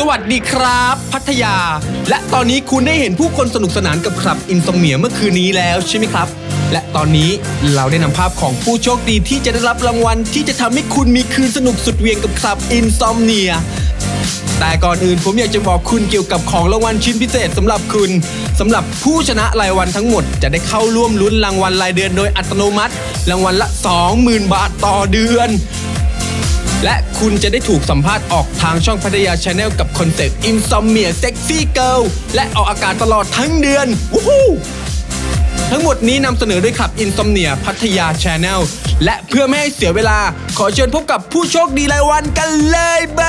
สวัสดีครับ พัทยา และตอนนี้คุณได้เห็นผู้คนสนุกสนานกับคลับอินสเมียเมื่อคืนนี้แล้วใช่ไหมครับ และตอนนี้เราได้นำภาพของผู้โชคดีที่จะได้รับรางวัล ที่จะทำให้คุณมีคืนสนุกสุดเวียงกับคลับอินซอมเนียแต่ก่อนอื่นผมอยากจะบอกคุณเกี่ยวกับของรางวัลชิ้นพิเศษสำหรับคุณสำหรับผู้ชนะรายวันทั้งหมด จะได้เข้าร่วมลุ้นรางวัลรายเดือนโดยอัตโนมัติ รางวัลละ 20,000 บาทต่อเดือน และคุณจะได้ถูกสัมภาษณ์ออกทางช่อง Pattaya Channel กับคอนเซ็ปต์ Insomnia Sexy Girl และออกอากาศตลอดทั้งเดือนวู้ฮู้ทั้งหมดนี้นำเสนอโดยคลับ Insomnia Pattaya Channel และเพื่อไม่ให้เสียเวลา ขอเชิญพบกับผู้โชคดีรายวันกันเลยบ